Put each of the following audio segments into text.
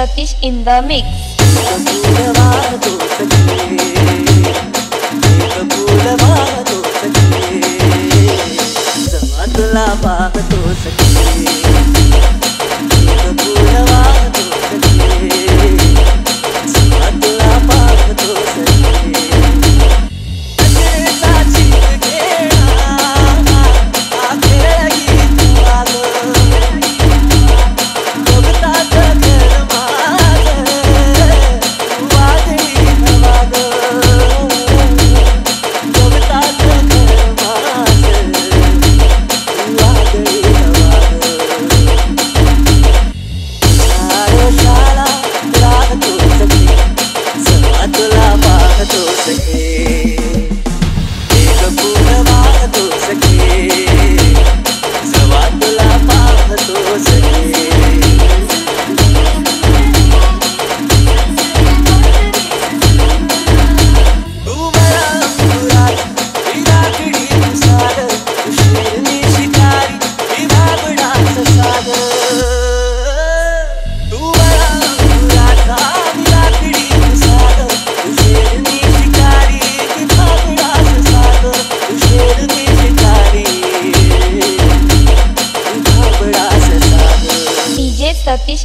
Satish in the mix. तुला वाह तो सके पूर्ण वाह तो सके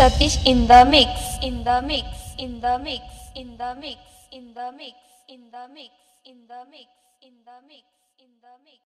the in the mix, in the mix, in the mix, in the mix, in the mix, in the mix, in the mix, in the mix, in the mix.